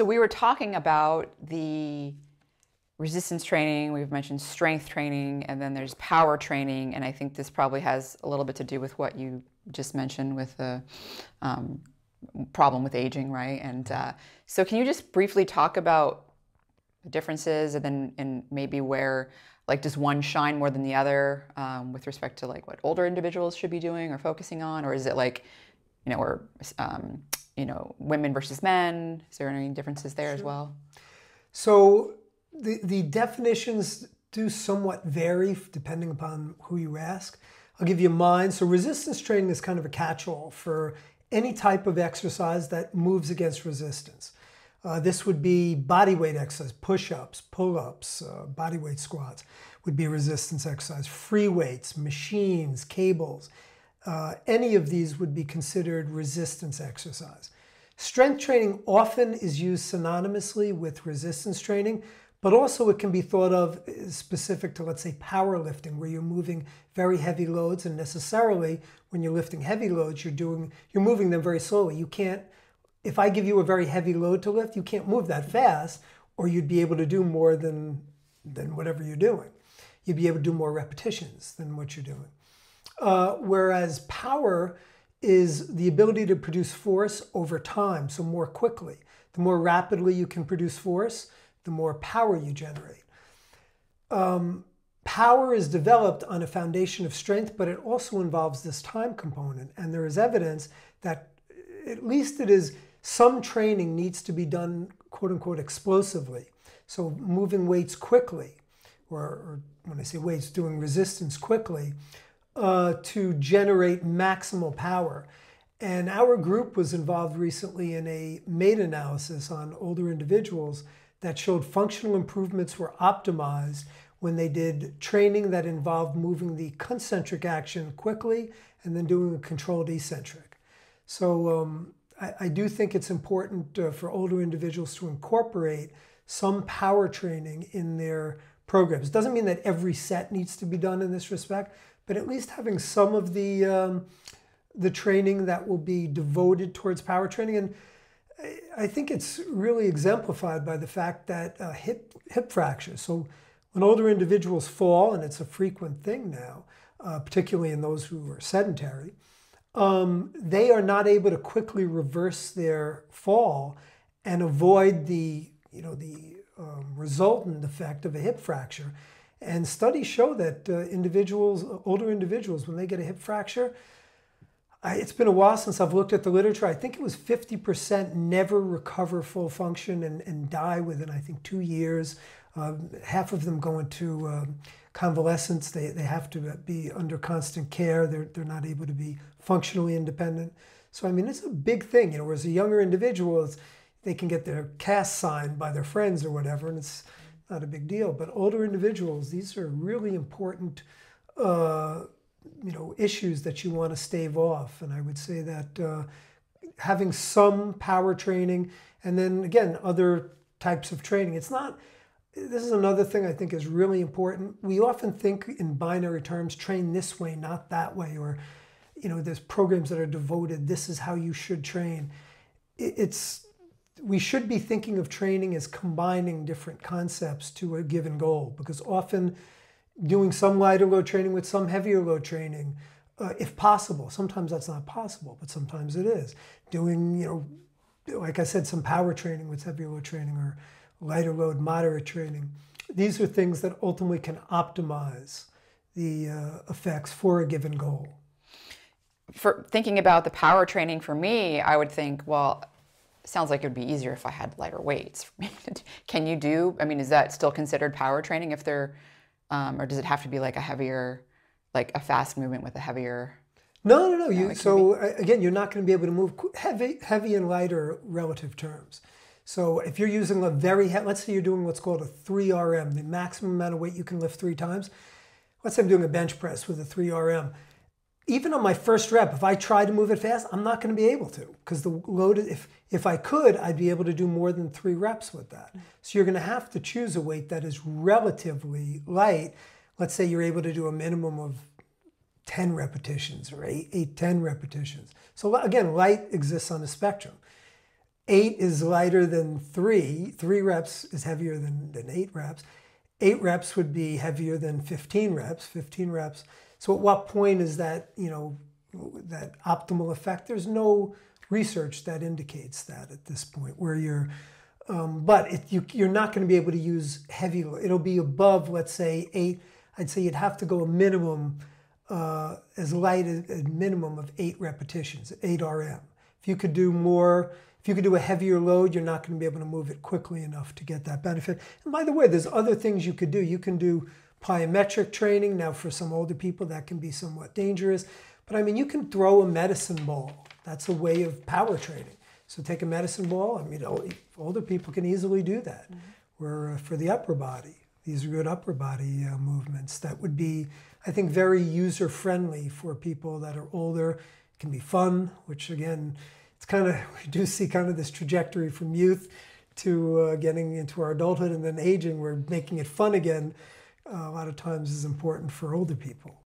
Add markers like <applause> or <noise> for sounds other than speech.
So we were talking about the resistance training, we've mentioned strength training, and then there's power training, and I think this probably has a little bit to do with what you just mentioned with the um, problem with aging, right? And uh, so, can you just briefly talk about the differences, and then and maybe where, like, does one shine more than the other um, with respect to like what older individuals should be doing or focusing on, or is it like, you know, or um, you know, women versus men? Is there any differences there sure. as well? So the the definitions do somewhat vary depending upon who you ask. I'll give you mine. So resistance training is kind of a catch-all for any type of exercise that moves against resistance. Uh, this would be body weight exercise, push-ups, pull-ups, uh, body weight squats would be resistance exercise. Free weights, machines, cables, uh, any of these would be considered resistance exercise. Strength training often is used synonymously with resistance training, but also it can be thought of specific to, let's say, powerlifting, where you're moving very heavy loads, and necessarily when you're lifting heavy loads, you're doing you're moving them very slowly. You can't if I give you a very heavy load to lift, you can't move that fast, or you'd be able to do more than, than whatever you're doing. You'd be able to do more repetitions than what you're doing. Uh, whereas power is the ability to produce force over time, so more quickly. The more rapidly you can produce force, the more power you generate. Um, power is developed on a foundation of strength, but it also involves this time component. And there is evidence that at least it is some training needs to be done, quote unquote, explosively. So moving weights quickly, or, or when I say weights, doing resistance quickly uh, to generate maximal power. And our group was involved recently in a meta-analysis on older individuals that showed functional improvements were optimized when they did training that involved moving the concentric action quickly and then doing a controlled eccentric. So um, I, I do think it's important uh, for older individuals to incorporate some power training in their programs. It doesn't mean that every set needs to be done in this respect, but at least having some of the um, the training that will be devoted towards power training. And I think it's really exemplified by the fact that uh, hip hip fractures. So when older individuals fall, and it's a frequent thing now, uh, particularly in those who are sedentary, um, they are not able to quickly reverse their fall and avoid the, you know, the um, resultant effect of a hip fracture. And studies show that uh, individuals, older individuals, when they get a hip fracture, I, it's been a while since I've looked at the literature. I think it was 50% never recover full function and, and die within, I think, two years. Um, half of them go into um, convalescence. They, they have to be under constant care. They're, they're not able to be functionally independent. So, I mean, it's a big thing. You know, whereas a younger individual, they can get their cast signed by their friends or whatever, and it's not a big deal. But older individuals, these are really important, uh, you know, issues that you want to stave off. And I would say that uh, having some power training, and then again, other types of training. It's not this is another thing I think is really important. We often think in binary terms, train this way, not that way, or you know, there's programs that are devoted. This is how you should train. It's we should be thinking of training as combining different concepts to a given goal because often doing some lighter load training with some heavier load training, uh, if possible. Sometimes that's not possible, but sometimes it is. Doing, you know, like I said, some power training with heavier load training or lighter load, moderate training. These are things that ultimately can optimize the uh, effects for a given goal. For thinking about the power training for me, I would think, well, sounds like it would be easier if I had lighter weights. can you do? I mean, is that still considered power training if they're, um, or does it have to be like a heavier, like a fast movement with a heavier? No, no, no. You, so be... again, you're not going to be able to move heavy, heavy and lighter relative terms. So if you're using a very, let's say you're doing what's called a 3RM, the maximum amount of weight you can lift three times. Let's say I'm doing a bench press with a 3RM. Even on my first rep, if I try to move it fast, I'm not going to be able to because the load, if, if I could, I'd be able to do more than three reps with that. So you're going to have to choose a weight that is relatively light. Let's say you're able to do a minimum of 10 repetitions or 8, 8 10 repetitions. So again, light exists on a spectrum eight is lighter than three. Three reps is heavier than, than eight reps. Eight reps would be heavier than 15 reps. 15 reps. So at what point is that, you know, that optimal effect? There's no research that indicates that at this point where you're, um, but it, you, you're not going to be able to use heavy, it'll be above, let's say eight. I'd say you'd have to go a minimum, uh, as light as a minimum of eight repetitions, eight RM. If you could do more, if you could do a heavier load, you're not going to be able to move it quickly enough to get that benefit. And by the way, there's other things you could do. You can do plyometric training. Now, for some older people, that can be somewhat dangerous. But I mean, you can throw a medicine ball. That's a way of power training. So take a medicine ball. I mean, older people can easily do that. Mm-hmm. Where uh, for the upper body, these are good upper body uh, movements that would be, I think, very user friendly for people that are older. It can be fun, which again, it's kind of <laughs> we do see kind of this trajectory from youth to uh, getting into our adulthood and then aging. We're making it fun again. A lot of times is important for older people.